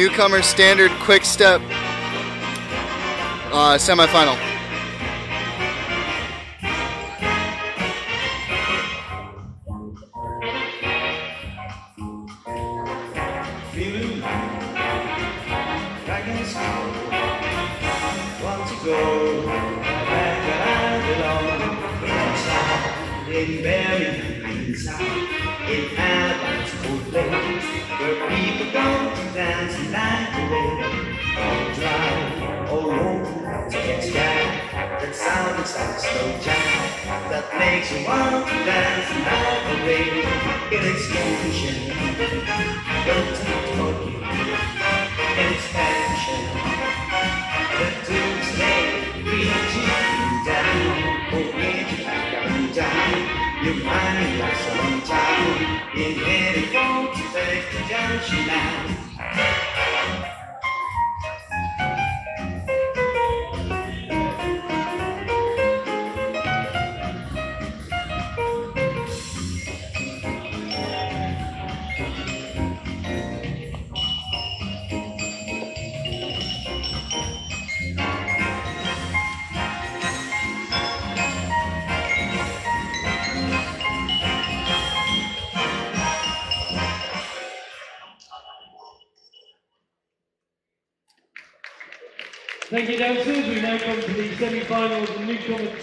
newcomer standard quick step uh, semifinal. in in where people to dance and away. All dry, all lonely, ticket sky. That sound is like slow jive that makes you want to dance and night away. In explosion. Don't talk you in expansion. The doomsday reach you down. Oh, get you back down, down. You find me like so long time. In any form to take the junction now. Bye. Thank you, dancers. We now come to the semi-finals and newcomer